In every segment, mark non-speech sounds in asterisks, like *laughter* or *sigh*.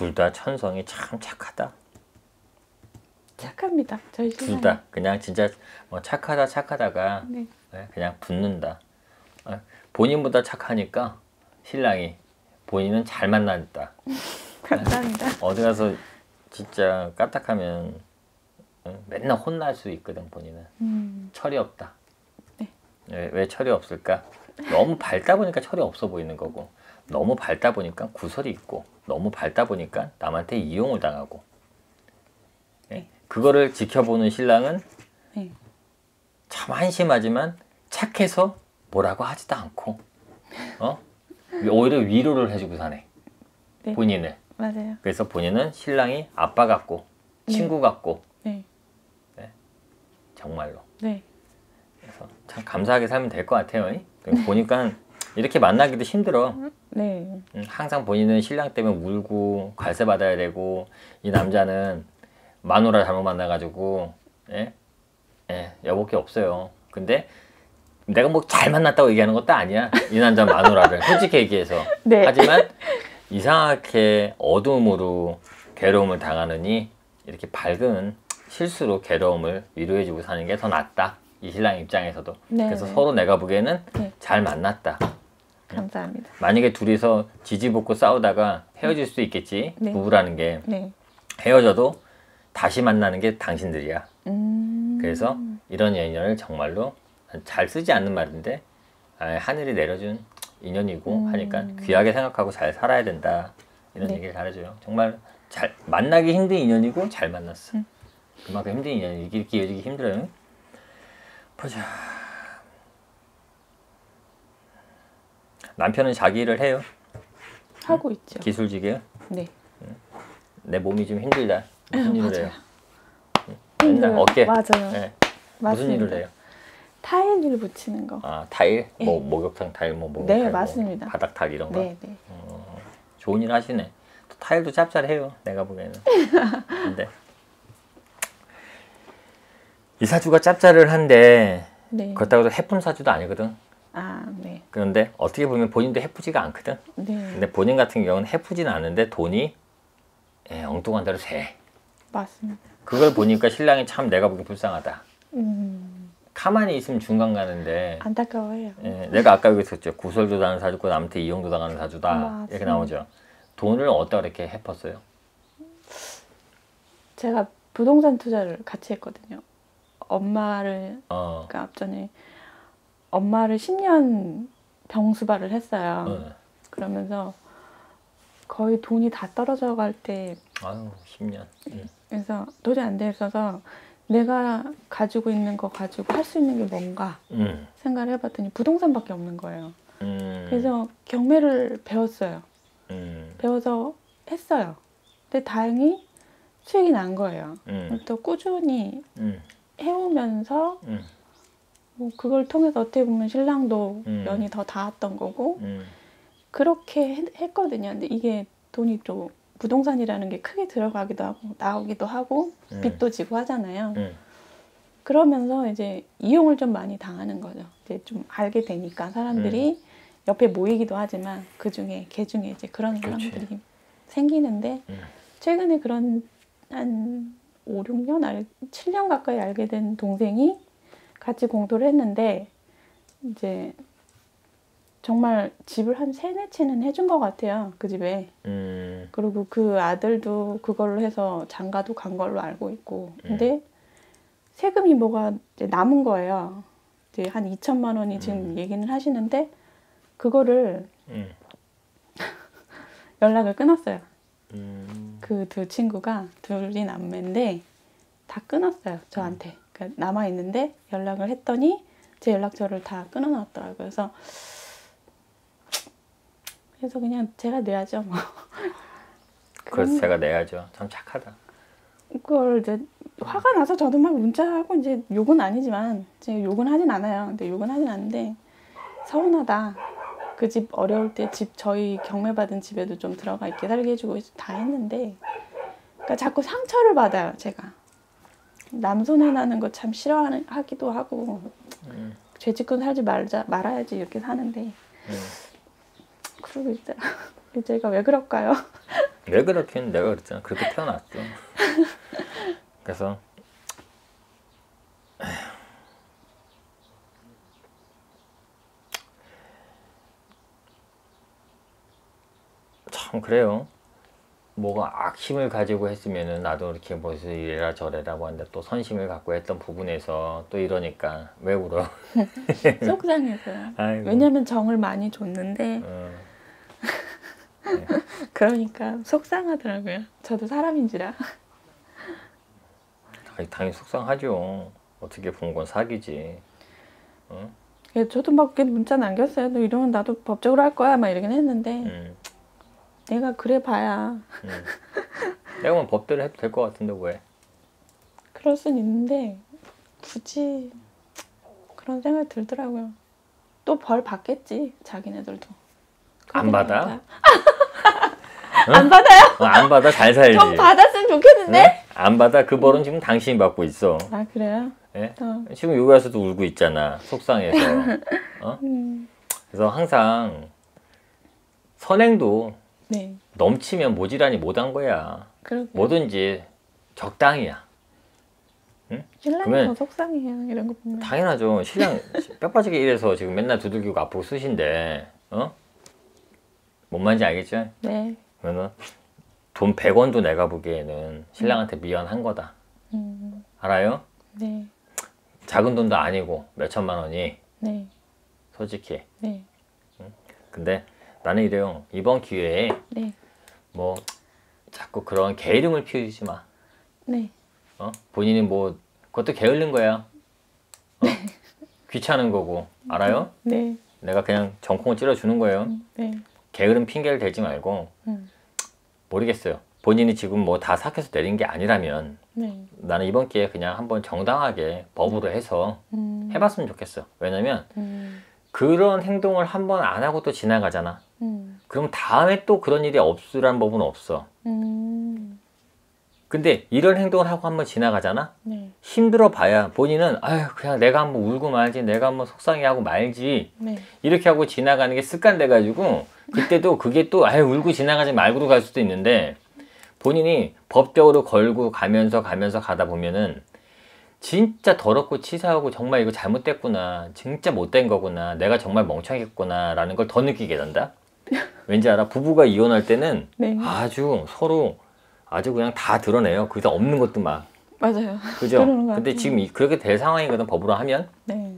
둘 다 천성이 참 착하다. 착합니다. 저희. 둘 다 그냥 진짜 뭐 착하다 착하다가 네. 네, 그냥 붙는다. 어, 본인보다 착하니까 신랑이 본인은 잘 만났다. *laughs* 감사합니다. 어디 가서 진짜 까딱하면 어, 맨날 혼날 수 있거든 본인은 음, 철이 없다. 네. 왜, 왜 철이 없을까? 너무 밝다 보니까 철이 없어 보이는 거고 너무 밝다 보니까 구설이 있고 너무 밝다 보니까 남한테 이용을 당하고 예? 네. 그거를 지켜보는 신랑은 네. 참 한심하지만 착해서 뭐라고 하지도 않고 어 오히려 위로를 해주고 사네 네. 본인을 맞아요. 그래서 본인은 신랑이 아빠 같고 네. 친구 같고 네. 정말로 네. 그래서 참 감사하게 살면 될 것 같아요. 이? 보니까 이렇게 만나기도 힘들어. 네. 음, 항상 본인은 신랑 때문에 울고 관세 받아야 되고 이 남자는 마누라 잘못 만나가지고 예? 예, 게 없어요. 근데 내가 뭐 잘 만났다고 얘기하는 것도 아니야. 이 남자 마누라를 *laughs* 솔직히 얘기해서. 네. 하지만 이상하게 어둠으로 괴로움을 당하느니 이렇게 밝은 실수로 괴로움을 위로해주고 사는 게 더 낫다. 이 신랑 입장에서도. 네, 그래서 네. 서로 내가 보기에는 네. 잘 만났다. 감사합니다. 만약에 둘이서 지지볶고 싸우다가 헤어질 수도 있겠지. 네. 부부라는 게 네. 헤어져도 다시 만나는 게 당신들이야. 음. 그래서 이런 인연을 정말로 잘 쓰지 않는 말인데 아, 하늘이 내려준 인연이고 음. 하니까 귀하게 생각하고 잘 살아야 된다. 이런 네. 얘기를 잘해줘요. 정말 잘 만나기 힘든 인연이고 잘 만났어. 음. 그만큼 힘든 인연이 이어지기 힘들어요. 보자. 남편은 자기 일을 해요. 하고 있죠. 기술직이에요. 네. 내 몸이 좀 힘들다. 무슨 일을 해요? 맨날 어깨. 맞아요. 네. 무슨. 일을 해요? 타일을 붙이는 거. 아 타일, 뭐 목욕탕 타일, 뭐 목욕 네, 타일, 뭐 맞습니다. 바닥 타일 이런 거. 네, 네. 좋은 일 하시네. 또 타일도 짭짤해요. 내가 보기에는. *laughs* 근데 이 사주가 짭짤을 한데 네. 그렇다고 해서 해픈 사주도 아니거든. 아, 네. 그런데 어떻게 보면 본인도 해프지가 않거든. 네. 근데 본인 같은 경우는 해프지는 않은데 돈이 예, 엉뚱한 대로 새. 맞습니다. 그걸 보니까 신랑이 참 내가 보기 불쌍하다. 음. 가만히 있으면 중간 가는데 안타까워요. 예, 내가 아까 여기 있었죠. 구설도 당하는 사주고 남한테 이용도 당하는 사주다. 맞습니다. 이렇게 나오죠. 돈을 어디다 이렇게 해펐어요? 제가 부동산 투자를 같이 했거든요. 엄마를 어. 그러니까 앞전에 엄마를 10년 병수발을 했어요. 어. 그러면서 거의 돈이 다 떨어져 갈 때 아유, 10년. 음. 그래서 도저히 안 되어서 내가 가지고 있는 거 가지고 할 수 있는 게 뭔가 음. 생각을 해봤더니 부동산밖에 없는 거예요. 음. 그래서 경매를 배웠어요. 음. 배워서 했어요. 근데 다행히 수익이 난 거예요. 음. 또 꾸준히 음. 해오면서 음. 뭐 그걸 통해서 어떻게 보면 신랑도 음. 연이 더 닿았던 거고 음. 그렇게 했, 했거든요. 근데 이게 돈이 좀 부동산이라는 게 크게 들어가기도 하고 나오기도 하고 음. 빚도 지고 하잖아요. 음. 그러면서 이제 이용을 좀 많이 당하는 거죠. 이제 좀 알게 되니까 사람들이 음. 옆에 모이기도 하지만 그 중에 개 중에 이제 그런 그렇지. 사람들이 생기는데 음. 최근에 그런 한 5, 6년, 알, 7년 가까이 알게 된 동생이 같이 공부를 했는데 이제 정말 집을 한 세네 채는 해준 것 같아요. 그 집에. 음. 그리고 그 아들도 그걸로 해서 장가도 간 걸로 알고 있고. 근데 세금이 뭐가 남은 거예요. 이제 한 2천만 원이 지금 음. 얘기는 하시는데 그거를 음. *laughs* 연락을 끊었어요. 음. 그두 친구가 둘이 남매인데 다 끊었어요 저한테 남아 있는데 연락을 했더니 제 연락처를 다 끊어놨더라고요. 그래서 그래서 그냥 제가 내야죠 뭐. *laughs* 그래서 제가 내야죠. 참 착하다. 그걸 이제 화가 나서 저도 막 문자하고 이제 욕은 아니지만 제가 욕은 하진 않아요. 근데 욕은 하진 않는데 서운하다. 그 집 어려울 때 집 저희 경매 받은 집에도 좀 들어가 있게 살게 해주고 다 했는데 그러니까 자꾸 상처를 받아요 제가 남 손해 나는 거 참 싫어하기도 하고 음. 죄짓고 살지 말자 말아야지 이렇게 사는데 음. 그러고 있더라 *laughs* 제가 왜 그럴까요? 왜 그렇긴 내가 그랬잖아. 그렇게 태어났어. *laughs* 그래서 참 그래요. 뭐가 악심을 가지고 했으면은 나도 이렇게 무슨 이래라 저래라고 하는데 또 선심을 갖고 했던 부분에서 또 이러니까 왜 울어? *laughs* 속상해서요. 아이고. 왜냐면 정을 많이 줬는데 어, *laughs* 그러니까 속상하더라고요. 저도 사람인지라. 당연히 속상하죠. 어떻게 본 건 사기지. 예, 저도 막 문자 남겼어요. 너 이러면 나도 법적으로 할 거야. 막 이러긴 했는데 음, 내가 그래 봐야 음. 내가 뭐 법대로 해도 될 것 같은데 왜? 그럴 순 있는데 굳이 그런 생각이 들더라고요. 또 벌 받겠지 자기네들도. 안 받아? 생각해요. 안 받아요? 어, 안 받아 잘 살지. 좀 받았으면 좋겠는데. 네? 안 받아 그 벌은 지금 당신이 받고 있어. 아 그래요? 예? 어. 지금 여기 와서도 울고 있잖아. 속상해서. *laughs* 어? 음, 그래서 항상 선행도 네. 넘치면 모지란히 못한 거야. 그렇게 뭐든지 적당이야. 신랑이 더 속상해요. 이런 거 보면. 당연하죠. 신랑 *laughs* 뼈 빠지게 일해서 지금 맨날 두들기고 아프고 쓰신데, 어? 뭔 말인지 알겠죠? 네. 그러면 돈 100원도 내가 보기에는 신랑한테 미안한 거다. 음, 알아요? 네. 작은 돈도 아니고 몇 천만 원이 네. 솔직히. 네. 근데 나는 이래요. 이번 기회에 네. 뭐 자꾸 그런 게으름을 피우지 마. 네. 어? 본인이 뭐 그것도 게을른 거야. 어? 귀찮은 거고 알아요? 네. 내가 그냥 정콩을 찔러주는 거예요. 네. 게으름 핑계를 대지 말고 음. 모르겠어요. 본인이 지금 뭐 다 삭혀서 내린 게 아니라면 네. 나는 이번 기회에 그냥 한번 정당하게 법으로 해서 음. 해봤으면 좋겠어. 왜냐면 음. 그런 행동을 한 번 안 하고 또 지나가잖아. 음. 그럼 다음에 또 그런 일이 없으란 법은 없어. 음. 근데 이런 행동을 하고 한번 지나가잖아? 네. 힘들어 봐야 본인은 아유 그냥 내가 한번 울고 말지 내가 한번 속상해하고 말지 네. 이렇게 하고 지나가는 게 습관 돼 가지고 그때도 그게 또 아유 울고 지나가지 말고로 갈 수도 있는데 본인이 법적으로 걸고 가면서 가면서 가다 보면은 진짜 더럽고 치사하고 정말 이거 잘못됐구나 진짜 못된 거구나 내가 정말 멍청했구나 라는 걸 더 느끼게 된다 왠지 알아 부부가 이혼할 때는 네. 아주 서로 아주 그냥 다 드러내요 거기다 없는 것도 막 맞아요. 그죠? *laughs* 근데. 지금 이- 그렇게 될 상황이거든 법으로 하면 네.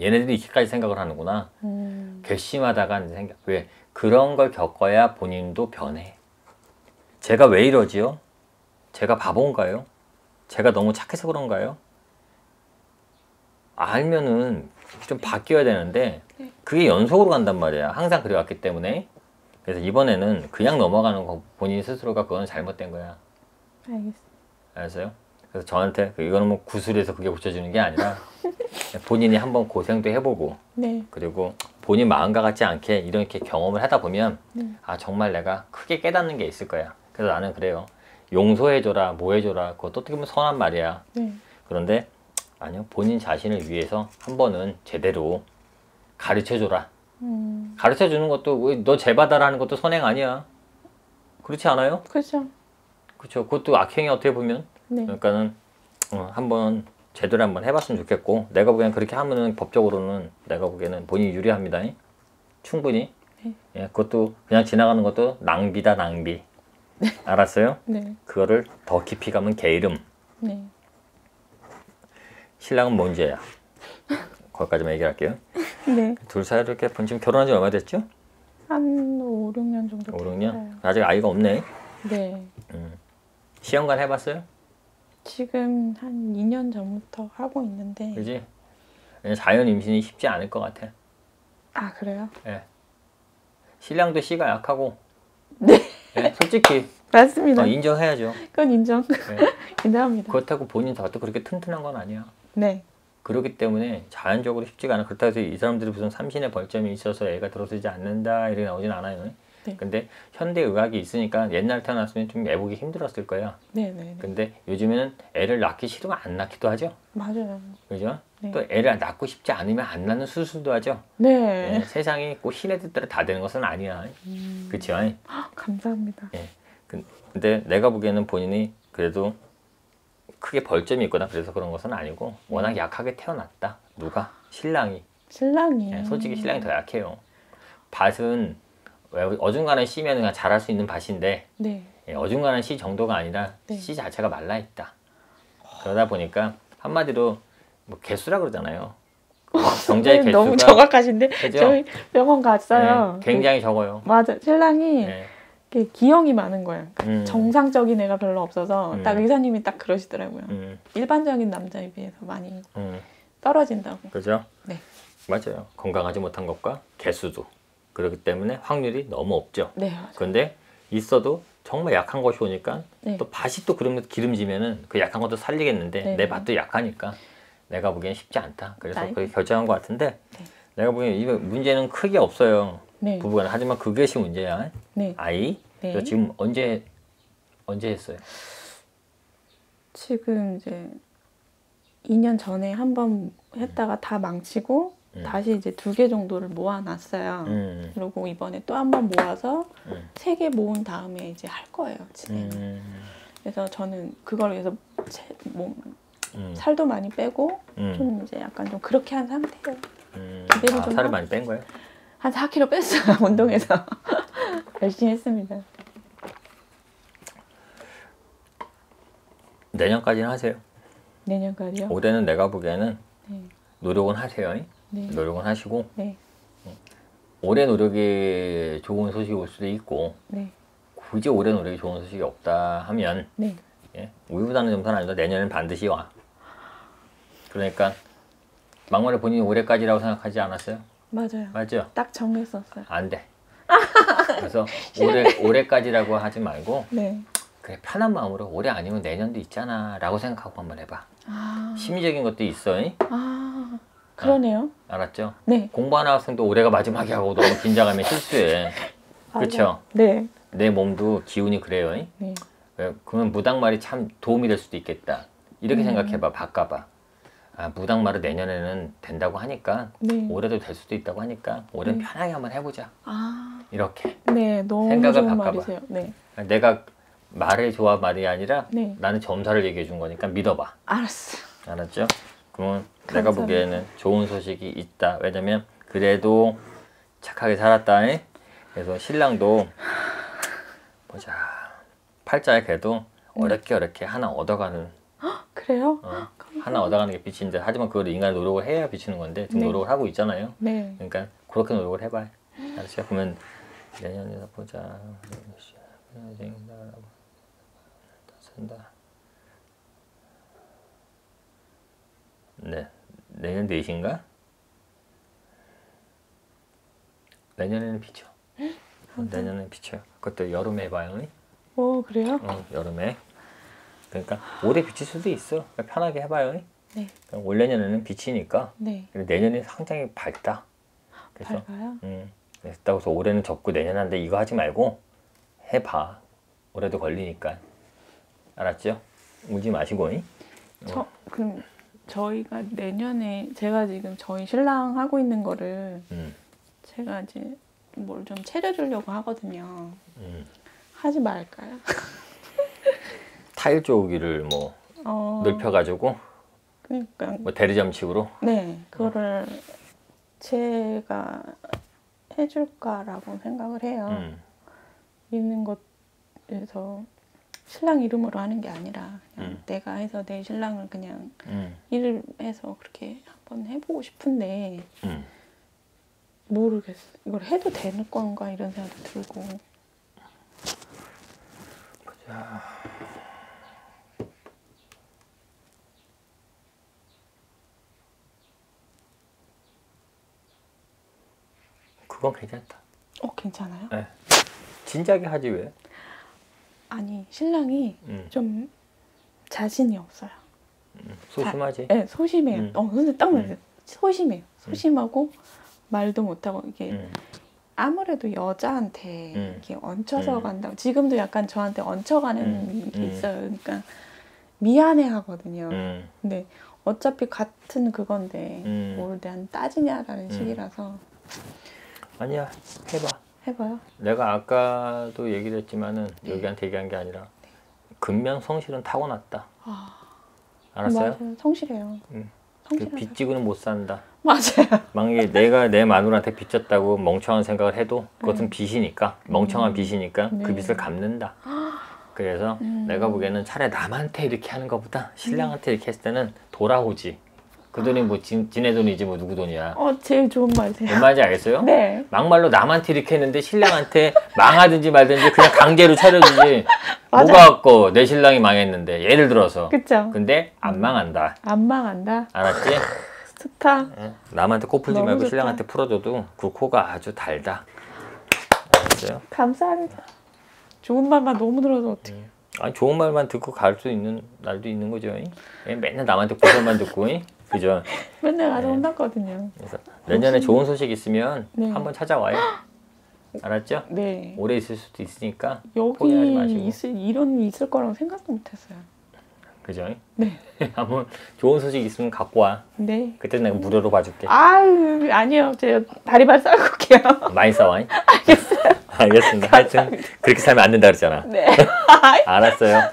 얘네들이 이렇게까지 생각을 하는구나 음. 괘씸하다가 생각 왜 그런 걸 겪어야 본인도 변해 제가 왜 이러지요? 제가 바본가요? 제가 너무 착해서 그런가요? 알면은 좀 바뀌어야 되는데 그게 연속으로 간단 말이야 항상 그래왔기 때문에 그래서 이번에는 그냥 넘어가는 거 본인 스스로가 그건 잘못된 거야 알겠습니다. 알았어요? 그래서 저한테 그 이거는 뭐 구술해서 그게 고쳐주는 게 아니라 *laughs* 본인이 한번 고생도 해보고 네. 그리고 본인 마음과 같지 않게 이렇게 경험을 하다 보면 네. 아 정말 내가 크게 깨닫는 게 있을 거야. 그래서 나는 그래요. 용서해줘라, 뭐 해줘라. 그것도 어떻게 보면 선한 말이야. 네. 그런데 아니요, 본인 자신을 위해서 한 번은 제대로 가르쳐줘라. 음. 가르쳐주는 것도 왜너 제받아라는 것도 선행 아니야. 그렇지 않아요? 그렇죠. 그렇죠. 그것도 악행이 어떻게 보면 네. 그러니까는 어, 한번 제대로 한번 해봤으면 좋겠고 내가 보기엔 그렇게 하면은 법적으로는 내가 보기에는 본인이 유리합니다. 충분히. 네. 예, 그것도 그냥 지나가는 것도 낭비다 낭비. 알았어요? 네. 그거를 더 깊이 가면 게으름. 네. 신랑은 뭔 죄야? 거기까지만 얘기할게요. 네. 둘 사이 이렇게 본 지금 결혼한 지 얼마 됐죠? 한 5, 6년 정도 5, 됐어요. 6년? 아직 아이가 없네. 네. 시험관 해봤어요? 지금 한 2년 전부터 하고 있는데 그지? 자연 임신이 쉽지 않을 것 같아. 아 그래요? 예. 신랑도 씨가 약하고. 네. 예, 솔직히 맞습니다. 어, 인정해야죠. 그건 인정. 예. *laughs* 인정합니다. 그렇다고 본인 다도 그렇게 튼튼한 건 아니야. 네. 그렇기 때문에 자연적으로 쉽지가 않아. 그렇다고 해서 이 사람들이 무슨 삼신의 벌점이 있어서 애가 들어서지 않는다 이렇게 나오진 않아요. 네. 근데 현대 의학이 있으니까 옛날 태어났으면 좀 애보기 힘들었을 거야. 네, 네, 네. 근데 요즘에는 애를 낳기 싫으면 안 낳기도 하죠. 맞아요. 그죠? 네. 또 애를 낳고 싶지 않으면 안 낳는 수술도 하죠. 네. 예, 세상이 꼭 신의 뜻대로 다 되는 것은 아니야. 음, 그쵸? 감사합니다. 예. 근- 근데 내가 보기에는 본인이 그래도 크게 벌점이 있거나 그래서 그런 것은 아니고 워낙 약하게 태어났다. 누가 신랑이 신랑이 예, 솔직히 신랑이 더 약해요. 밭은 왜 어중간한 씨면 그냥 잘할 수 있는 밭인데 네. 예, 어중간한 씨 정도가 아니라 네. 씨 자체가 말라 있다. 그러다 보니까 한마디로 뭐 개수라 그러잖아요. 그 *laughs* 정자의 네, 개수가 너무 정확하신데 그죠? 저희 병원 갔어요. 예, 굉장히 적어요. 맞아 신랑이 예, 이렇게 기형이 많은 거예요. 음, 정상적인 애가 별로 없어서 음. 딱 의사님이 딱 그러시더라고요. 음, 일반적인 남자에 비해서 많이 음, 떨어진다고. 그죠? 네. 맞아요. 건강하지 못한 것과 개수도 그렇기 때문에 확률이 너무 없죠. 네, 맞아요. 그런데 있어도 정말 약한 것이 오니까 네. 또 밭이 또 그러면 기름지면은 그 약한 것도 살리겠는데 네. 내 밭도 약하니까 내가 보기엔 쉽지 않다. 그래서 아이고. 그렇게 결정한 것 같은데 네. 내가 보기엔 이 문제는 크게 없어요. 네. 부부간 하지만 그것이 문제야. 네. 아이 네. 너 지금 언제 언제 했어요? 지금 이제 2년 전에 한 번 했다가 다 망치고 음. 다시 이제 두 개 정도를 모아놨어요. 음, 그리고 이번에 또 한 번 모아서 음, 세개 모은 다음에 이제 할 거예요. 진행. 음, 그래서 저는 그걸 위해서 체, 뭐, 음, 살도 많이 빼고 음, 좀 이제 약간 좀 그렇게 한 상태예요. 음. 아, 좀 살을. 많이 뺀 거예요? 한 4kg 뺐어요. *laughs* 운동해서 *laughs* 열심히 했습니다. 내년까지는 하세요. 내년까지요? 올해는 내가 보기에는 네. 노력은 하세요. 네. 노력은 하시고 네. 올해 노력이 좋은 소식이 올 수도 있고 네. 굳이 올해 노력이 좋은 소식이 없다 하면 네. 예, 우유부단한 점수는 아니다. 내년엔 반드시 와. 그러니까 막말을 본인이 올해까지라고 생각하지 않았어요? 맞아요. 맞죠? 딱 정했었어요. 안 돼. *laughs* 그래서 올해 올해까지라고 하지 말고 네. 그래 편한 마음으로 올해 아니면 내년도 있잖아라고 생각하고 한번 해봐. 아. 심리적인 것도 있어. 잉? 아. 그러네요. 알았죠? 네. 공부하는 학생도 올해가 마지막이 하고 너무 긴장하면 실수해. *laughs* 그쵸? 네. 내 몸도 기운이 그래요. 잉? 네. 왜? 그러면 무당말이 참 도움이 될 수도 있겠다. 이렇게 음. 생각해봐. 바꿔봐. 아, 무당말을 내년에는 된다고 하니까 네. 올해도 될 수도 있다고 하니까 올해는 네. 편하게 한번 해보자. 아. 이렇게. 네. 너무 생각을 바꿔봐. 네. 내가 말을 좋아 말이 아니라 네. 나는 점사를 얘기해 준 거니까 믿어봐. 알았어. 알았죠? 그러면 내가 감사합니다. 보기에는 좋은 소식이 있다. 왜냐면 그래도 착하게 살았다. 잉? 그래서 신랑도 보자. 팔자에 그래도 네. 어렵게 어렵게 하나 얻어가는 그래요? 어, 하나 얻어가는 게 빛인데 하지만 그걸 인간이 노력을 해야 비치는 건데 지금 네. 노력을 하고 있잖아요. 네. 그러니까 그렇게 노력을 해봐요. 알았어요? 그러면 내년에 보자. 산다. 네, 내년 4시인가? 내년에는 비쳐. 어, 내년에는 비쳐요. 그것도 여름에 봐요. 오, 그래요? 어, 여름에. 그러니까 올해 비칠 수도 있어. 그러니까 편하게 해봐요. 네. 올 내년에는 비치니까 네. 내년에 상당히 밝다. 그래서 밝아요? 음, 그렇다고 해서 올해는 접고 내년 한데 이거 하지 말고 해봐. 올해도 걸리니까. 알았죠? 울지 마시고. 잉? 저 그럼 저희가 내년에 제가 지금 저희 신랑 하고 있는 거를 음, 제가 이제 뭘좀 차려주려고 하거든요. 음. 하지 말까요? *laughs* 타일 조기를 뭐 어, 넓혀가지고 그러니까 뭐 대리점식으로 네 그거를 제가 해줄까라고 생각을 해요. 음, 있는 것에서 신랑 이름으로 하는 게 아니라 그냥 음. 내가 해서 내 신랑을 그냥 음, 일을 해서 그렇게 한번 해보고 싶은데 음. 모르겠어. 이걸 해도 되는 건가 이런 생각도 들고. 그 건 괜찮다. 어 괜찮아요? 네. 진작에 하지 왜? 아니 신랑이 음, 좀 자신이 없어요. 음, 소심하지. 네 소심해요. 음. 어 근데 딱 말해요. 음. 소심해요. 소심하고 말도 못하고 이게 음, 아무래도 여자한테 음. 이렇게 얹혀서 음. 간다고 지금도 약간 저한테 얹혀가는 음. 게 음. 있어요. 그러니까 미안해 하거든요. 음, 근데 어차피 같은 그건데 음. 뭘 대한 따지냐라는 음. 식이라서 아니야 해봐. 해봐요. 내가 아까도 얘기를 했지만은 여기한테 얘기한 게 아니라 근면 성실은 타고났다. 아, 알았어요? 맞아요. 성실해요. 응. 그 성실하다. 빚 지고는 못 산다. 맞아요. 만약에 내가 내 마누라한테 빚졌다고 멍청한 생각을 해도 네. 그것은 빚이니까 멍청한 빚이니까 그 네. 빚을 갚는다. 그래서 음. 내가 보기에는 차라리 남한테 이렇게 하는 것보다 신랑한테 이렇게 했을 때는 돌아오지. 그 돈이 뭐 지, 지네 돈이지 뭐 누구 돈이야. 어, 제일 좋은 말이세요. 뭔 말인지 알겠어요? 네. 막말로 남한테 이렇게 했는데 신랑한테 *laughs* 망하든지 말든지 그냥 강제로 차려주지. *laughs* 뭐가 갖고 내 신랑이 망했는데 예를 들어서. 그쵸? 근데 안 망한다. 안 망한다. 알았지? *laughs* 응? 남한테 코 풀지 말고 좋다. 신랑한테 풀어줘도 그 코가 아주 달다. 알았어요? 감사합니다. 좋은 말만 너무 들어서 어떡해. 아니 좋은 말만 듣고 갈 수 있는 날도 있는 거죠. 이? 예, 맨날 남한테 고소만 듣고, 이? 그죠? 맨날 가서 네. 혼났거든요. 그래서 내년에 좋은 소식 있으면 네. 한번 찾아와요. 알았죠? 네. 오래 있을 수도 있으니까 포기하지 여기 마시고. 있을, 이런 있을 거라고 생각도 못했어요. 그죠? 네. *laughs* 한번 좋은 소식 있으면 갖고 와. 네. 그때 내가 무료로 봐줄게. 아유, 아니요. 제가 다리발 싸고 올게요. 많이 싸워. 알겠어요. *laughs* 알겠습니다. 하여튼 그렇게 살면 안 된다 그랬잖아. 네. *laughs* 알았어요.